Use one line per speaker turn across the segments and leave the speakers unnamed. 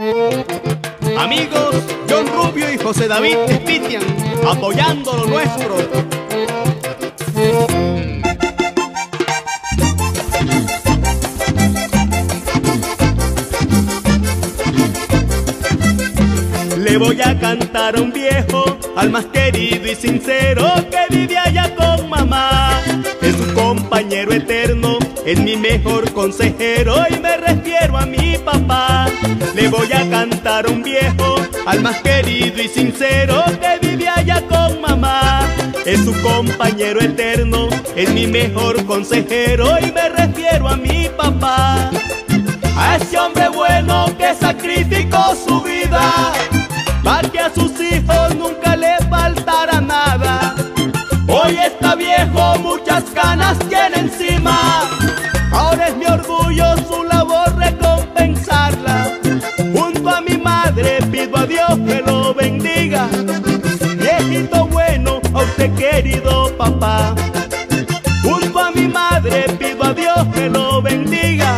Amigos, John Rubio y José David Espitian, apoyando lo nuestro. Le voy a cantar a un viejo, al más querido y sincero que vive allá con mamá. Es un compañero eterno, es mi mejor consejero y me refiero a mi papá. Le voy a cantar un viejo, al más querido y sincero que vive allá con mamá. Es su compañero eterno, es mi mejor consejero y me refiero a mi papá. A ese hombre bueno que sacrificó su vida para que a sus hijos nunca le faltara nada. Hoy está viejo, muchas canas tiene pido a Dios que lo bendiga. Viejito bueno, a usted querido papá. Junto a mi madre pido a Dios que lo bendiga.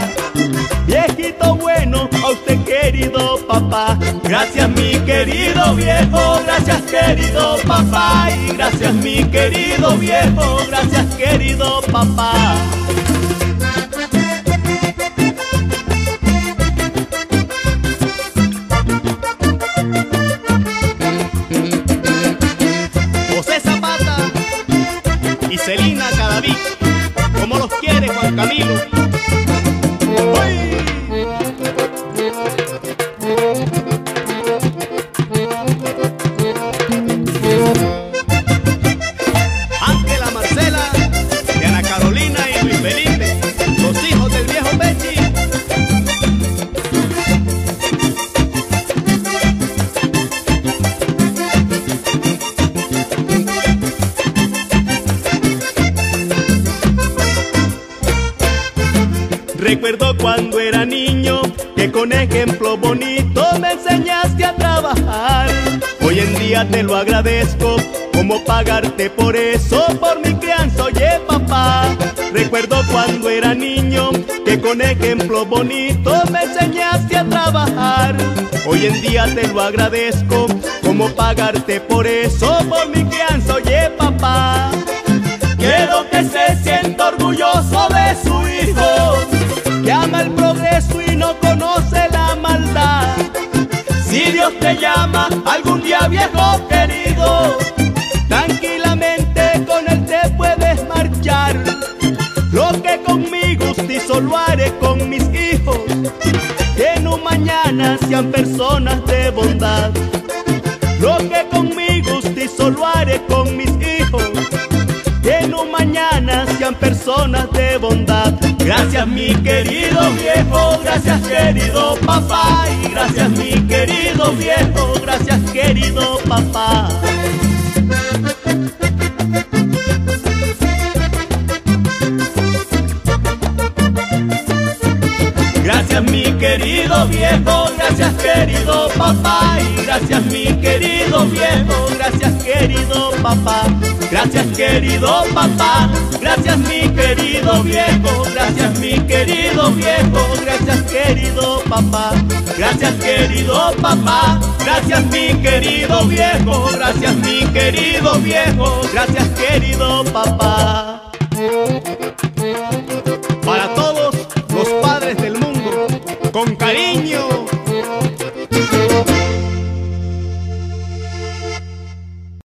Viejito bueno, a usted querido papá. Gracias mi querido viejo, gracias querido papá. Y gracias mi querido viejo, gracias querido papá. Los quiere Juan Camilo. Recuerdo cuando era niño que con ejemplo bonito me enseñaste a trabajar. Hoy en día te lo agradezco, como pagarte por eso, por mi crianza, oye papá. Recuerdo cuando era niño que con ejemplo bonito me enseñaste a trabajar. Hoy en día te lo agradezco, como pagarte por eso, Dios te llama algún día viejo querido, tranquilamente con él te puedes marchar. Lo que conmigo justizo lo haré con mis hijos, que no mañana sean personas de bondad. Lo que conmigo justizo lo haré con mis hijos que no mañana sean personas de bondad. Gracias mi querido viejo, gracias querido papá y gracias mi querido viejo, gracias querido papá. Gracias mi querido viejo, gracias querido papá y gracias mi querido viejo, gracias querido papá. Gracias querido papá, gracias mi querido viejo, gracias mi querido viejo, gracias querido papá, gracias querido papá, gracias mi querido viejo, gracias mi querido viejo, gracias querido papá. Para todos los padres del mundo, con cariño.